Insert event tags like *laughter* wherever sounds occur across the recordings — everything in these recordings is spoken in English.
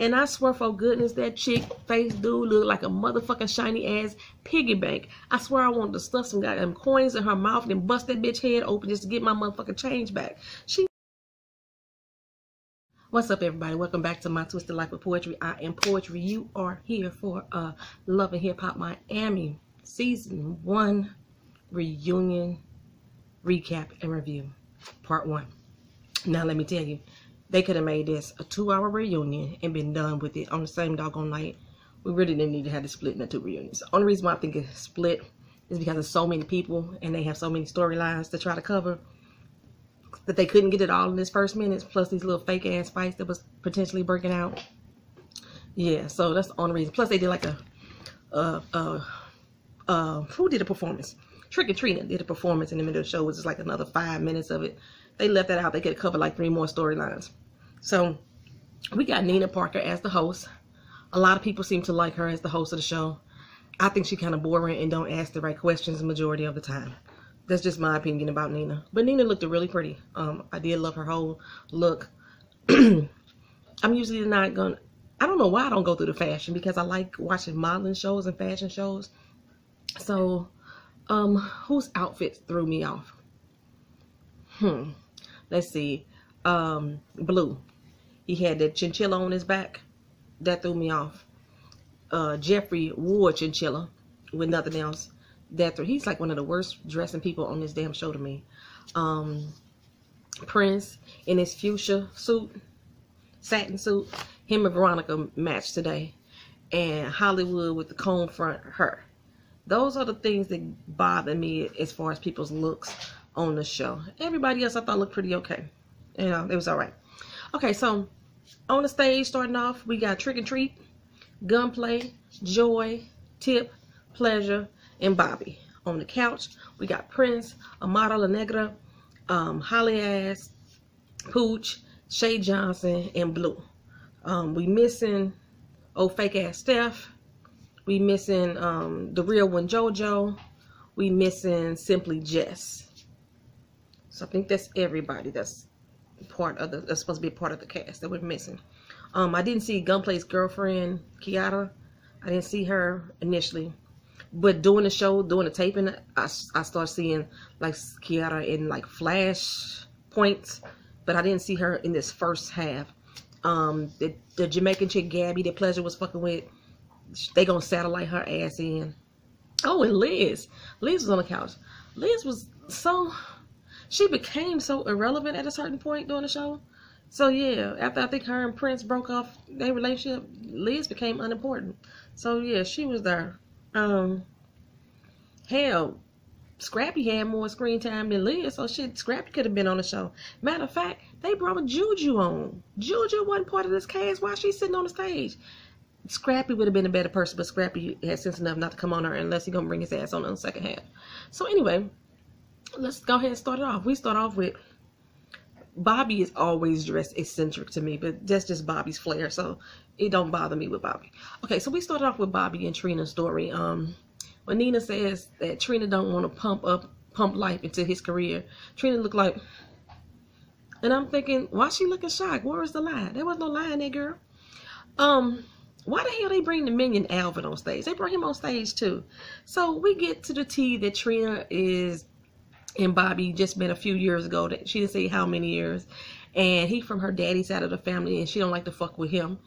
And I swear for goodness, that chick face dude looked like a motherfucking shiny ass piggy bank. I swear I wanted to stuff some goddamn coins in her mouth and bust that bitch head open just to get my motherfucking change back. She What's up, everybody? Welcome back to my Twisted Life of Poetry. I am Poetry. You are here for uh, Love and Hip Hop Miami Season 1 Reunion Recap and Review, Part 1. Now, let me tell you, they could have made this a two-hour reunion and been done with it on the same doggone night. We really didn't need to have it split into two reunions. The only reason why I think it's split is because of so many people and they have so many storylines to try to cover that they couldn't get it all in this first minutes, plus these little fake ass fights that was potentially breaking out. Yeah, so that's the only reason. Plus they did like a, uh, uh, uh, who did a performance? Trick or Trina did a performance in the middle of the show, which is like another five minutes of it. They left that out. They could cover like three more storylines. So we got Nina Parker as the host. A lot of people seem to like her as the host of the show. I think she kind of boring and don't ask the right questions the majority of the time that's just my opinion about Nina. But Nina looked really pretty. Um, I did love her whole look. *clears throat* I'm usually not gonna. I don't know why I don't go through the fashion because I like watching modeling shows and fashion shows. So, um, whose outfit threw me off? Hmm. Let's see. Um, blue. He had that chinchilla on his back. That threw me off. Uh, Jeffrey wore chinchilla with nothing else that threw, he's like one of the worst dressing people on this damn show to me. Um, Prince in his fuchsia suit, satin suit, him and Veronica matched today, and Hollywood with the comb front, her. Those are the things that bother me as far as people's looks on the show. Everybody else I thought looked pretty okay. You know, it was all right. Okay, so on the stage starting off, we got Trick and Treat, Gunplay, Joy, Tip, Pleasure, and Bobby. On the couch, we got Prince, Amara La Negra, um, Holly Ass, Pooch, Shay Johnson, and Blue. Um, we missing old fake ass Steph. We missing um, the real one JoJo. We missing Simply Jess. So I think that's everybody that's part of the that's supposed to be part of the cast that we're missing. Um, I didn't see Gunplay's girlfriend, Kiara. I didn't see her initially. But doing the show, doing the taping, I, I start seeing like Kiara in like flash points, but I didn't see her in this first half. Um, the, the Jamaican chick Gabby that Pleasure was fucking with, they gonna satellite her ass in. Oh, and Liz, Liz was on the couch. Liz was so, she became so irrelevant at a certain point during the show. So yeah, after I think her and Prince broke off their relationship, Liz became unimportant. So yeah, she was there. Um, hell, Scrappy had more screen time than Liz, so shit, Scrappy could have been on the show. Matter of fact, they brought a Juju on. Juju wasn't part of this cast. Why she sitting on the stage? Scrappy would have been a better person, but Scrappy had sense enough not to come on her unless he gonna bring his ass on in the second half. So anyway, let's go ahead and start it off. We start off with Bobby is always dressed eccentric to me, but that's just Bobby's flair, so it don't bother me with Bobby. Okay, so we started off with Bobby and Trina's story. Um, when Nina says that Trina don't want to pump up, pump life into his career, Trina looked like, and I'm thinking, why she looking shocked? Where is the lie? There was no lie in that girl. Um, why the hell they bring the minion Alvin on stage? They brought him on stage too. So we get to the tea that Trina is and Bobby just met a few years ago. That she didn't say how many years, and he from her daddy's side of the family, and she don't like to fuck with him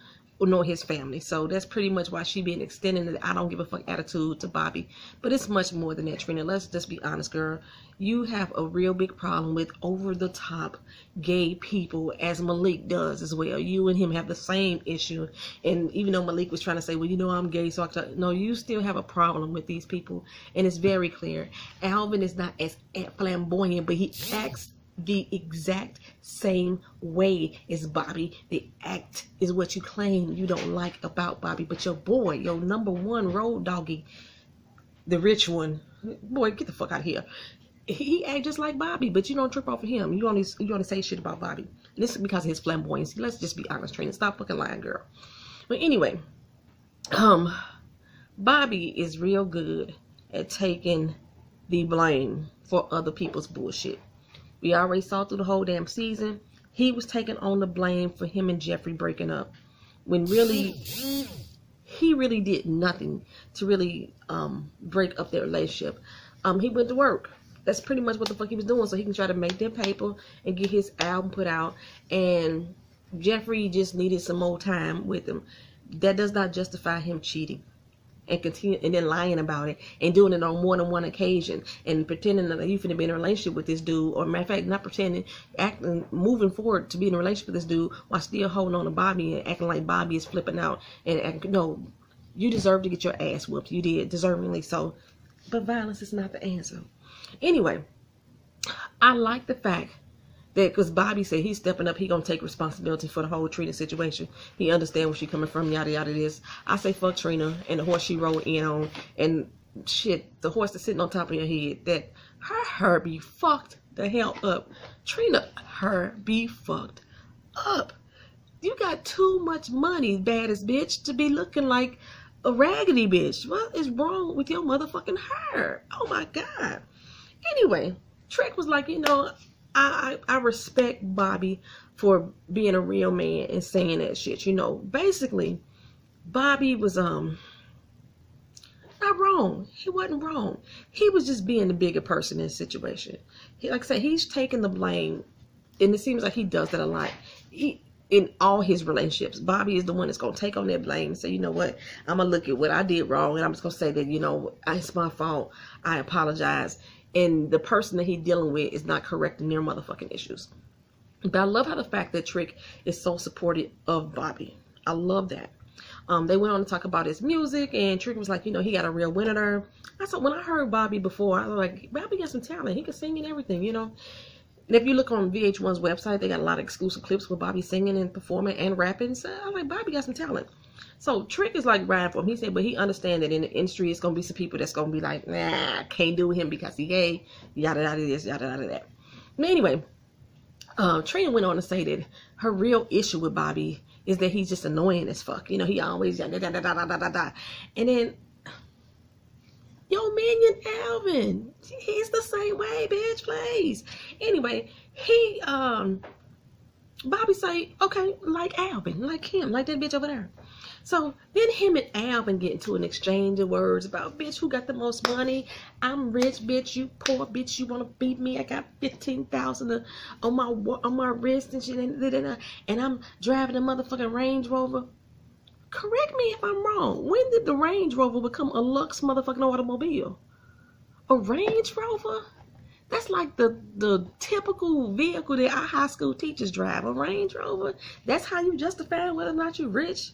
nor his family. So that's pretty much why she been extending the I don't give a fuck attitude to Bobby. But it's much more than that, Trina. Let's just be honest, girl. You have a real big problem with over the top gay people, as Malik does as well. You and him have the same issue. And even though Malik was trying to say, well, you know, I'm gay, so I can no, you still have a problem with these people. And it's very clear. Alvin is not as flamboyant, but he acts the exact same way as Bobby. The act is what you claim you don't like about Bobby, but your boy, your number one road doggy, the rich one, boy, get the fuck out of here. He act just like Bobby, but you don't trip off of him. You only you only say shit about Bobby. And this is because of his flamboyancy. Let's just be honest, Trina. Stop fucking lying, girl. But anyway, um, Bobby is real good at taking the blame for other people's bullshit. We already saw through the whole damn season. He was taking on the blame for him and Jeffrey breaking up. when really he really did nothing to really um, break up their relationship. Um, he went to work. That's pretty much what the fuck he was doing, so he can try to make that paper and get his album put out. And Jeffrey just needed some more time with him. That does not justify him cheating and continue and then lying about it and doing it on more than one occasion and pretending that you finna be in a relationship with this dude or matter of fact not pretending acting moving forward to be in a relationship with this dude while still holding on to Bobby and acting like Bobby is flipping out and acting, no you deserve to get your ass whooped. You did deservingly so. But violence is not the answer. Anyway I like the fact that because Bobby said he's stepping up, he gonna take responsibility for the whole Trina situation. He understand where she coming from, yada yada this. I say fuck Trina and the horse she rode in on and shit, the horse that's sitting on top of your head. That her her be fucked the hell up. Trina her be fucked up. You got too much money, baddest bitch, to be looking like a raggedy bitch. What is wrong with your motherfucking hair? Oh my god. Anyway, Trick was like, you know, I, I, respect Bobby for being a real man and saying that shit. You know, basically, Bobby was um not wrong. He wasn't wrong. He was just being the bigger person in the situation. He, like I said, he's taking the blame, and it seems like he does that a lot. He in all his relationships, Bobby is the one that's gonna take on that blame. Say, you know what? I'm gonna look at what I did wrong, and I'm just gonna say that you know it's my fault. I apologize and the person that he's dealing with is not correcting their motherfucking issues. But I love how the fact that Trick is so supportive of Bobby. I love that. Um, they went on to talk about his music, and Trick was like, you know, he got a real winner. I said, when I heard Bobby before, I was like, Bobby got some talent. He can sing and everything, you know. And if you look on VH1's website, they got a lot of exclusive clips with Bobby singing and performing and rapping. So I was like, Bobby got some talent. So Trick is like riding for him. He said, but he understand that in the industry, it's gonna be some people that's gonna be like, nah, can't do him because he gay, yada yada this, yada yada that. But anyway, uh, Trina went on to say that her real issue with Bobby is that he's just annoying as fuck. You know, he always yada, yada, yada, yada, yada, yada. And then your minion Alvin, he's the same way, bitch. Please. Anyway, he um Bobby say, okay, like Alvin, like him, like that bitch over there. So then him and Alvin get into an exchange of words about, bitch, who got the most money? I'm rich, bitch. You poor, bitch. You want to beat me? I got 15000 on my on my wrist and shit. And and I'm driving a motherfucking Range Rover. Correct me if I'm wrong. When did the Range Rover become a Lux motherfucking automobile? A Range Rover? That's like the the typical vehicle that our high school teachers drive, a Range Rover. That's how you justify whether or not you're rich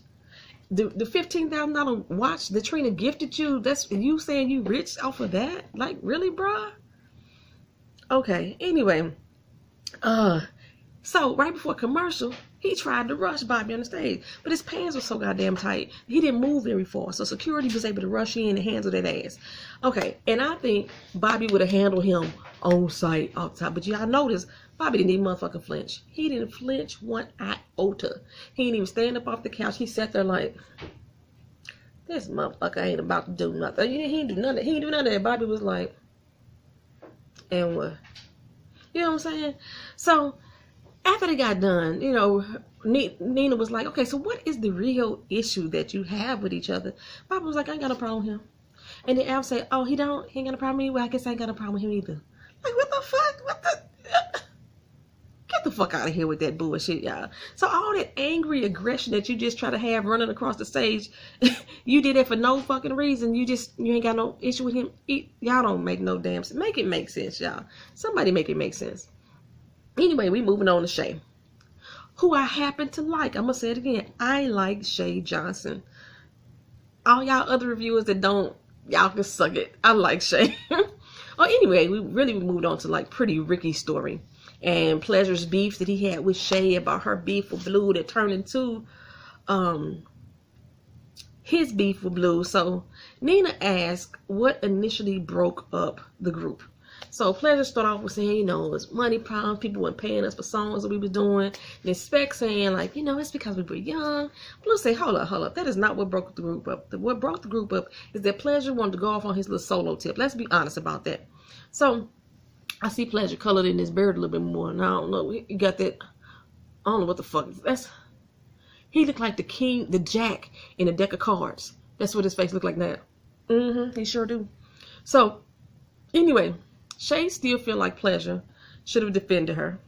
the the fifteen thousand dollar watch the Trina gifted you. That's you saying you rich off of that? Like really, bruh? Okay. Anyway, uh, so right before commercial, he tried to rush Bobby on the stage, but his pants were so goddamn tight. He didn't move very far, so security was able to rush in and handle that ass. Okay, and I think Bobby would have handled him on sight off top. But y'all notice Bobby didn't even motherfucking flinch. He didn't flinch one iota. He didn't even stand up off the couch. He sat there like, this motherfucker ain't about to do nothing. He didn't do nothing. He didn't do nothing. And Bobby was like, and what? You know what I'm saying? So after they got done, you know, Nina was like, okay, so what is the real issue that you have with each other? Bobby was like, I ain't got a problem with him. And then Al say, oh, he don't, he ain't got a problem with me. Well, I guess I ain't got a problem with him either. Like, what the fuck? What the? *laughs* Get the fuck out of here with that bullshit, y'all. So all that angry aggression that you just try to have running across the stage, *laughs* you did it for no fucking reason. You just you ain't got no issue with him. Y'all don't make no damn sense. Make it make sense, y'all. Somebody make it make sense. Anyway, we moving on to Shay, who I happen to like. I'm gonna say it again. I like Shay Johnson. All y'all other reviewers that don't, y'all can suck it. I like Shay. *laughs* oh, anyway, we really moved on to like Pretty Ricky's story and Pleasure's beef that he had with Shay about her beef with Blue that turned into um his beef with Blue. So Nina asked what initially broke up the group. So Pleasure started off with saying, you know, it's money problems. People weren't paying us for songs that we were doing. And Spec saying, like, you know, it's because we were young. Blue say, hold up, hold up. That is not what broke the group up. What broke the group up is that Pleasure wanted to go off on his little solo tip. Let's be honest about that. So I see pleasure colored in his beard a little bit more. And I don't know. He got that. I don't know what the fuck. That's. He He looked like the king, the jack in a deck of cards. That's what his face looked like now. Mm-hmm. He sure do. So, anyway, Shay still feel like pleasure should have defended her.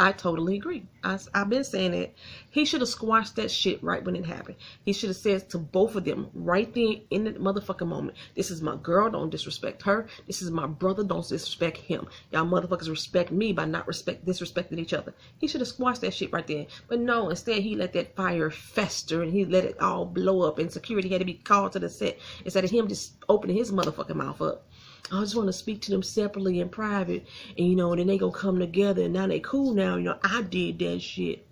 I totally agree. I, have been saying it. He should have squashed that shit right when it happened. He should have said to both of them right then in the motherfucking moment, this is my girl, don't disrespect her. This is my brother, don't disrespect him. Y'all motherfuckers respect me by not respect disrespecting each other. He should have squashed that shit right then. But no, instead he let that fire fester and he let it all blow up and security had to be called to the set instead of him just opening his motherfucking mouth up. I just want to speak to them separately in private. And, you know, and then they going to come together. And now they cool now. You know, I did that shit.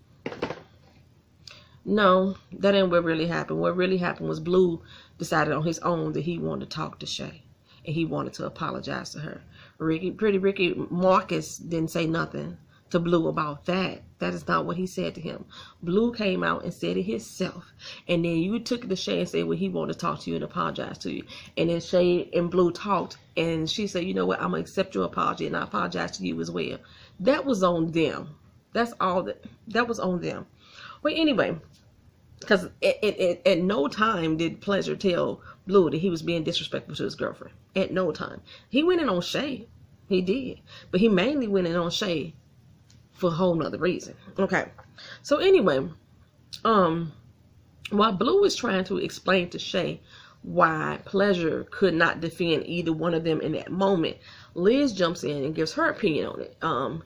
No, that ain't what really happened. What really happened was Blue decided on his own that he wanted to talk to Shay. And he wanted to apologize to her. Ricky, Pretty Ricky Marcus didn't say nothing to Blue about that. That is not what he said to him. Blue came out and said it himself. And then you took the Shay and said, well, he wanted to talk to you and apologize to you. And then Shay and Blue talked. And she said, you know what, I'm going to accept your apology and I apologize to you as well. That was on them. That's all that, that was on them. Well, anyway, because at no time did Pleasure tell Blue that he was being disrespectful to his girlfriend. At no time. He went in on Shay. He did. But he mainly went in on Shay for a whole nother reason. Okay. So anyway, um, while Blue is trying to explain to Shay why Pleasure could not defend either one of them in that moment, Liz jumps in and gives her opinion on it. Um,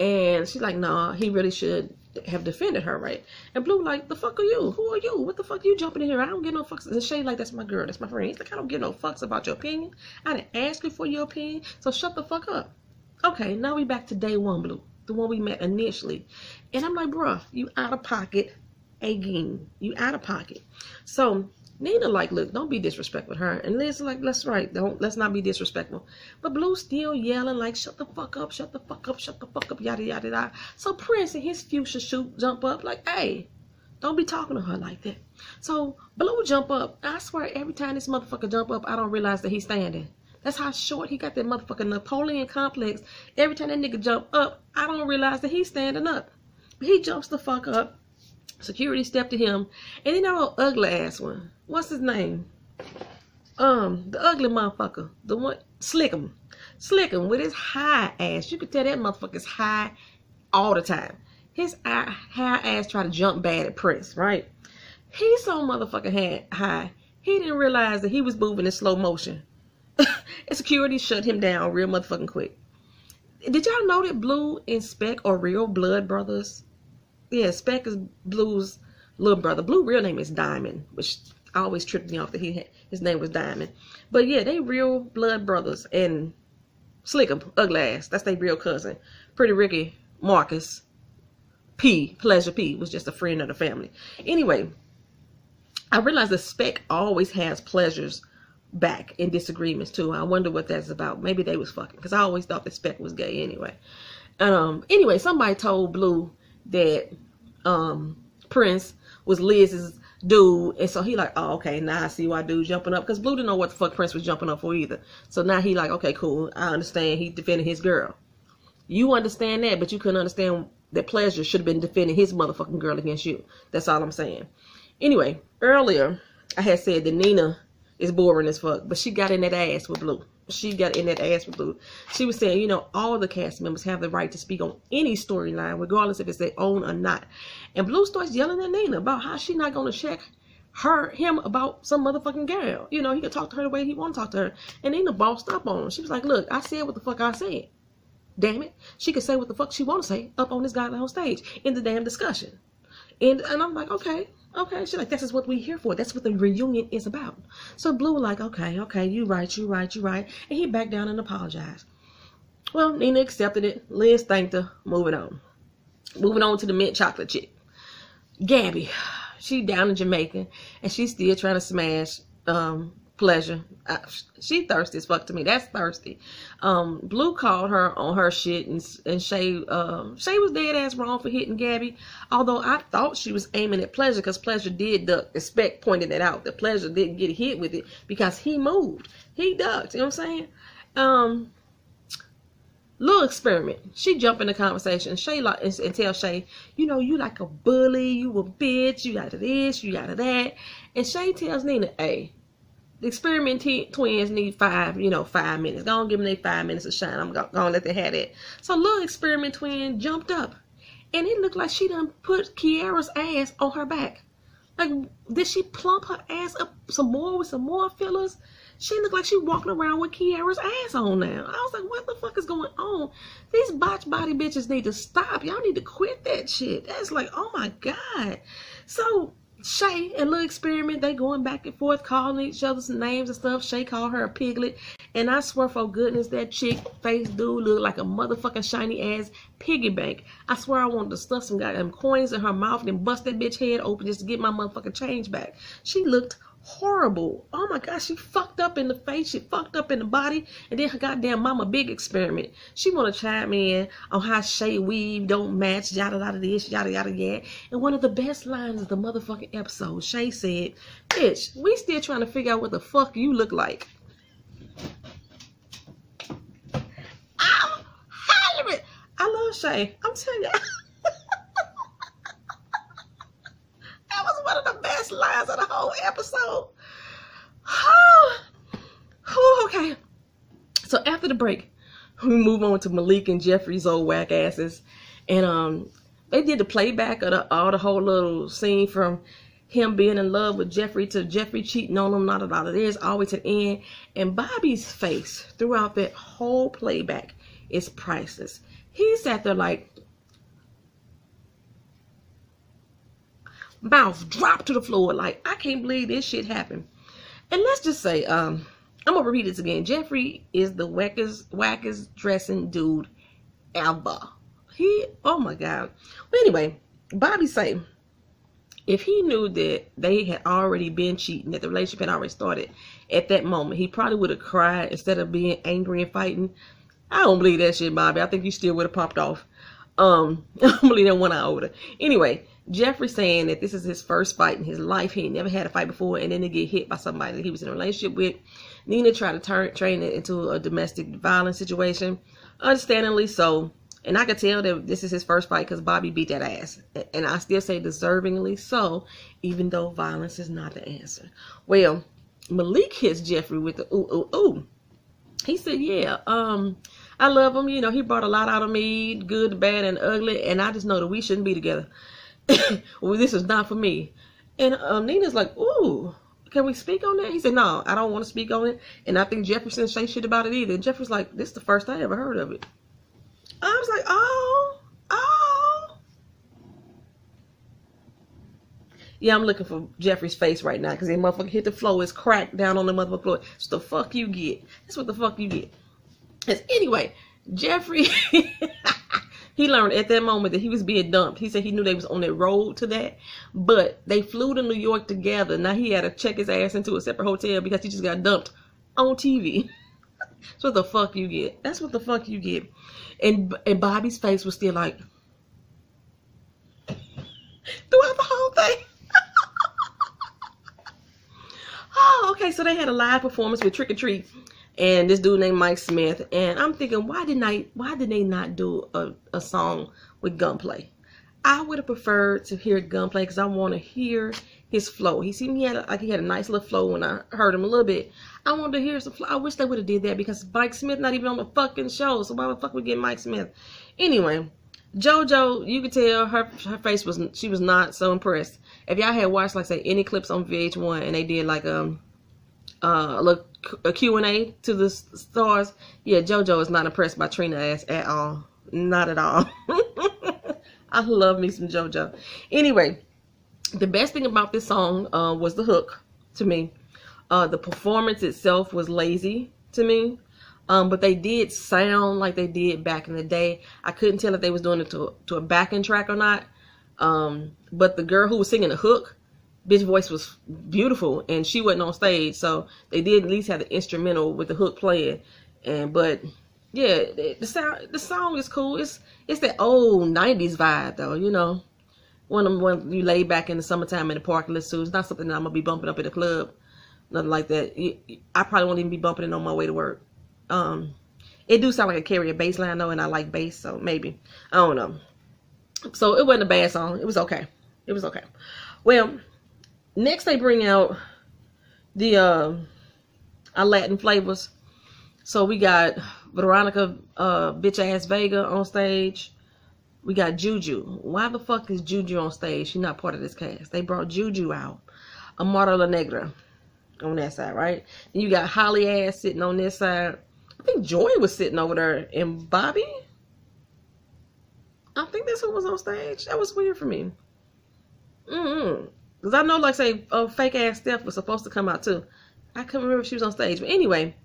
and she's like, nah, he really should have defended her, right? And Blue like, the fuck are you? Who are you? What the fuck are you jumping in here? I don't get no fucks. And Shay like, that's my girl, that's my friend. He's like, I don't get no fucks about your opinion. I didn't ask you for your opinion, so shut the fuck up. Okay, now we back to day one, Blue the one we met initially. And I'm like, bruh, you out of pocket again. You out of pocket. So Nina like, look, don't be disrespectful with her. And Liz like, let's right, don't let's not be disrespectful. But Blue still yelling like, shut the fuck up, shut the fuck up, shut the fuck up, yada yada yada. So Prince and his fuchsia suit jump up like, hey, don't be talking to her like that. So Blue jump up. I swear every time this motherfucker jump up, I don't realize that he's standing. That's how short he got that motherfucking Napoleon complex. Every time that nigga jump up, I don't realize that he's standing up. He jumps the fuck up. Security step to him. And then that ugly ass one. What's his name? Um, the ugly motherfucker. The one Slickum. Slickum with his high ass. You could tell that motherfucker's high all the time. His high ass try to jump bad at Prince, right? He's so motherfucking high. He didn't realize that he was moving in slow motion. *laughs* and security shut him down real motherfucking quick. Did y'all know that Blue and Speck are real blood brothers? Yeah, Speck is Blue's little brother. Blue real name is Diamond, which always tripped me off that he had, his name was Diamond. But yeah, they real blood brothers. And Slickum, ugly that's their real cousin. Pretty Ricky Marcus P, Pleasure P, was just a friend of the family. Anyway, I realized that Speck always has pleasures back in disagreements too. I wonder what that's about. Maybe they was fucking because I always thought that Speck was gay anyway. Um. Anyway, somebody told Blue that um Prince was Liz's dude, and so he like, oh okay, now I see why dude jumping up because Blue didn't know what the fuck Prince was jumping up for either. So now he like, okay, cool, I understand. He defended his girl. You understand that, but you couldn't understand that Pleasure should have been defending his motherfucking girl against you. That's all I'm saying. Anyway, earlier I had said that Nina is boring as fuck. But she got in that ass with Blue. She got in that ass with Blue. She was saying, you know, all the cast members have the right to speak on any storyline, regardless if it's their own or not. And Blue starts yelling at Nina about how she not gonna check her him about some motherfucking girl. You know, he could talk to her the way he want to talk to her. And Nina bossed up on him. She was like, look, I said what the fuck I said. Damn it. She could say what the fuck she want to say up on this goddamn stage in the damn discussion. And and I'm like, okay, Okay, she's like, this is what we're here for. That's what the reunion is about. So Blue like, okay, okay, you right, you right, you right. And he backed down and apologized. Well, Nina accepted it. Liz thanked her. Moving on. Moving on to the mint chocolate chick. Gabby. She down in Jamaica and she's still trying to smash um, pleasure. Uh, she thirsty as fuck to me. That's thirsty. Um, Blue called her on her shit, and and Shay um, Shay was dead ass wrong for hitting Gabby. Although I thought she was aiming at Pleasure because Pleasure did duck. Speck pointed that out. The Pleasure didn't get hit with it because he moved. He ducked. You know what I'm saying? Um, little experiment. She jump in the conversation. Shay like and, and tell Shay, you know, you like a bully, you a bitch, you out of this, you out of that. And Shay tells Nina, hey, the experiment twins need five, you know, five minutes. Go on, give them their five minutes of shine. I'm gonna let them have it. So little experiment twin jumped up, and it looked like she done put Kiara's ass on her back. Like, did she plump her ass up some more with some more fillers? She looked like she walking around with Kiara's ass on now. I was like, what the fuck is going on? These botch body bitches need to stop. Y'all need to quit that shit. That's like, oh my God. So Shay and little experiment, they going back and forth calling each other's names and stuff. Shay called her a piglet. And I swear for goodness, that chick face dude look like a motherfucking shiny ass piggy bank. I swear I wanted to stuff some goddamn coins in her mouth and bust that bitch head open just to get my motherfucking change back. She looked horrible. Oh my gosh, she fucked up in the face, she fucked up in the body, and then her goddamn mama big experiment. She wanna chime in on how Shay weave don't match, yada yada this, yada yada yada. And one of the best lines of the motherfucking episode, Shay said, Bitch, we still trying to figure out what the fuck you look like. I'm. I love Shay. I'm telling you. *laughs* one of the best lines of the whole episode. Oh, okay. So after the break, we move on to Malik and Jeffrey's old whack asses. And um they did the playback of the, all the whole little scene from him being in love with Jeffrey to Jeffrey cheating on him, not a lot of this, always the end. And Bobby's face throughout that whole playback is priceless. He sat there like, mouth dropped to the floor like I can't believe this shit happened. And let's just say, um, I'm gonna repeat this again. Jeffrey is the wackest, wackest dressing dude ever. He, oh my god. Anyway, Bobby say if he knew that they had already been cheating, that the relationship had already started at that moment, he probably would have cried instead of being angry and fighting. I don't believe that shit, Bobby. I think you still would have popped off. Um, *laughs* I don't believe that one older. Anyway, Jeffrey saying that this is his first fight in his life. He never had a fight before, and then to get hit by somebody that he was in a relationship with. Nina tried to turn train it into a domestic violence situation, understandably so. And I could tell that this is his first fight because Bobby beat that ass. And I still say deservingly so, even though violence is not the answer. Well, Malik hits Jeffrey with the ooh, ooh, ooh. He said, yeah, um, I love him. You know, he brought a lot out of me, good, bad, and ugly. And I just know that we shouldn't be together. *coughs* well, this is not for me. And um, Nina's like, ooh, can we speak on that? He said, no, I don't want to speak on it. And I think Jefferson say shit about it either. And Jeffrey's like, this is the first I ever heard of it. I was like, oh, oh. Yeah, I'm looking for Jeffrey's face right now because that motherfucker hit the floor. It's cracked down on the motherfucker floor. It's the fuck you get. That's what the fuck you get. Anyway, Jeffrey *laughs* he learned at that moment that he was being dumped. He said he knew they was on that road to that, but they flew to New York together. Now he had to check his ass into a separate hotel because he just got dumped on TV. *laughs* That's what the fuck you get. That's what the fuck you get. And and Bobby's face was still like throughout the whole thing. *laughs* oh, okay. So they had a live performance with Trick or Treat and this dude named Mike Smith. And I'm thinking, why didn't I? Why did they not do a, a song with Gunplay? I would have preferred to hear Gunplay because I want to hear his flow. He seemed he had a, like he had a nice little flow when I heard him a little bit. I wanted to hear some flow. I wish they would have did that because Mike Smith not even on the fucking show. So why the fuck we get Mike Smith? Anyway, JoJo, you could tell her her face was she was not so impressed. If y'all had watched like say any clips on VH1 and they did like um uh look a Q&A to the stars, yeah, JoJo is not impressed by Trina ass at all. Not at all. *laughs* I love me some JoJo. Anyway, the best thing about this song uh, was the hook to me. Uh, the performance itself was lazy to me. Um, but they did sound like they did back in the day. I couldn't tell if they was doing it to, to a backing track or not. Um, but the girl who was singing the hook, bitch voice was beautiful and she wasn't on stage so they did at least have the instrumental with the hook playing and but yeah the, sound the song is cool it's it's that old 90s vibe though you know when I'm when you lay back in the summertime in the park and listen to it's not something that I'm gonna be bumping up in the club nothing like that I probably won't even be bumping it on my way to work um It do sound like a carrier bass line though, and I like bass, so maybe. I don't know. So it wasn't a bad song. It was okay. It was okay. Well, next they bring out the uh, Latin flavors. So we got Veronica uh, bitch ass Vega on stage. We got Juju. Why the fuck is Juju on stage? She's not part of this cast. They brought Juju out. Amara La Negra on that side, right? And you got Holly ass sitting on this side. I think Joy was sitting over there. And Bobby? I think that's who was on stage. That was weird for me. Mm-mm. Because I know, like, say, a fake ass Steph was supposed to come out too. I couldn't remember if she was on stage. But anyway,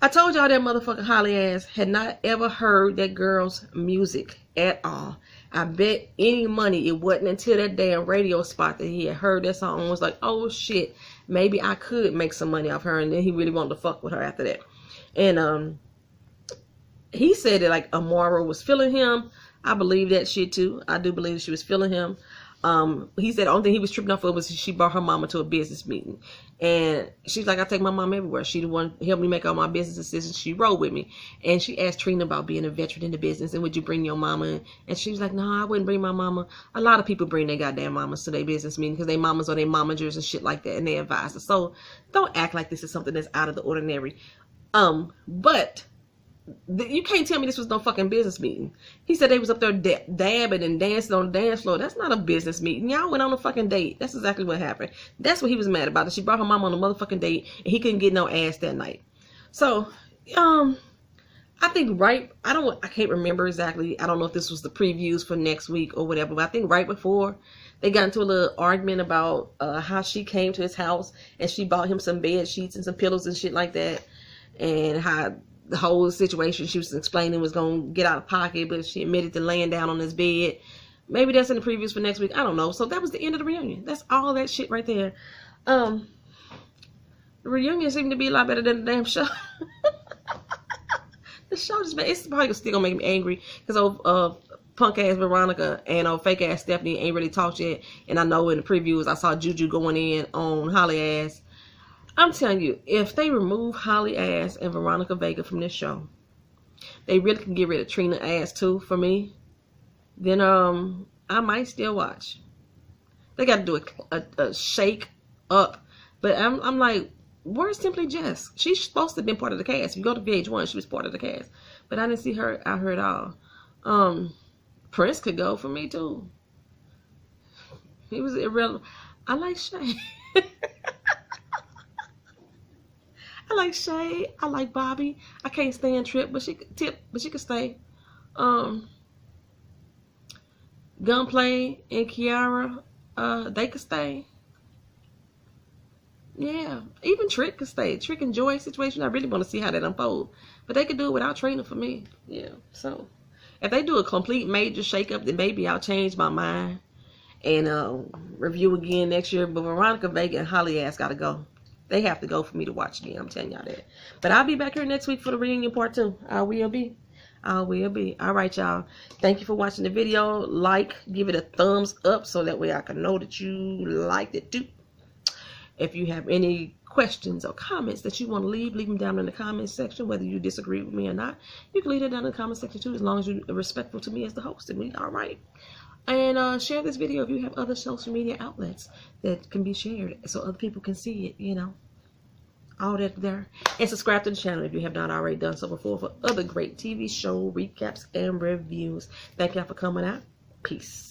I told y'all that motherfucking Holly ass had not ever heard that girl's music at all. I bet any money it wasn't until that damn radio spot that he had heard that song and was like, oh shit, maybe I could make some money off her. And then he really wanted to fuck with her after that. And um, he said that like Amara was feeling him. I believe that shit too. I do believe she was feeling him. Um, he said the only thing he was tripping off for was she brought her mama to a business meeting. And she's like, I take my mom everywhere. She the one helped me make all my business decisions. She rode with me. And she asked Trina about being a veteran in the business and would you bring your mama? And she was like, No, I wouldn't bring my mama. A lot of people bring their goddamn mamas to their business meeting because their mamas are their momagers and shit like that and they advise us. So don't act like this is something that's out of the ordinary. Um, but you can't tell me this was no fucking business meeting. He said they was up there dabbing and dancing on the dance floor. That's not a business meeting. Y'all went on a fucking date. That's exactly what happened. That's what he was mad about. That she brought her mom on a motherfucking date and he couldn't get no ass that night. So, um, I think right. I don't. I can't remember exactly. I don't know if this was the previews for next week or whatever. But I think right before they got into a little argument about uh, how she came to his house and she bought him some bed sheets and some pillows and shit like that, and how the whole situation she was explaining was going to get out of pocket, but she admitted to laying down on his bed. Maybe that's in the previews for next week. I don't know. So that was the end of the reunion. That's all that shit right there. Um, the reunion seemed to be a lot better than the damn show. *laughs* the show just it's probably still gonna make me angry because of uh, punk ass Veronica and uh, fake ass Stephanie ain't really talked yet. And I know in the previews I saw Juju going in on Holly ass I'm telling you, if they remove Holly ass and Veronica Vega from this show, they really can get rid of Trina ass too for me. Then um, I might still watch. They got to do a, a, a, shake up, but I'm I'm like, where's Simply Jess? She's supposed to have been part of the cast. If you go to VH1, she was part of the cast, but I didn't see her out here at all. Um, Prince could go for me too. He was irrelevant. I like Shay. *laughs* I like Shay. I like Bobby. I can't stand Trip, but she tip, but she could stay. Um, Gunplay and Kiara, uh, they could stay. Yeah, even Trick could stay. Trick and Joy situation, I really want to see how that unfold. But they could do it without Trina for me. Yeah, so if they do a complete major shakeup, then maybe I'll change my mind and uh, review again next year. But Veronica Vega and Holly ass gotta go. They have to go for me to watch again. I'm telling y'all that. But I'll be back here next week for the reunion part two. I will be. I will be. All right, y'all. Thank you for watching the video. Like, give it a thumbs up so that way I can know that you liked it too. If you have any questions or comments that you want to leave, leave them down in the comment section, whether you disagree with me or not. You can leave it down in the comment section too, as long as you're respectful to me as the host and me. All right. And uh, share this video if you have other social media outlets that can be shared so other people can see it, you know. All that there. And subscribe to the channel if you have not already done so before for other great TV show recaps and reviews. Thank y'all for coming out. Peace.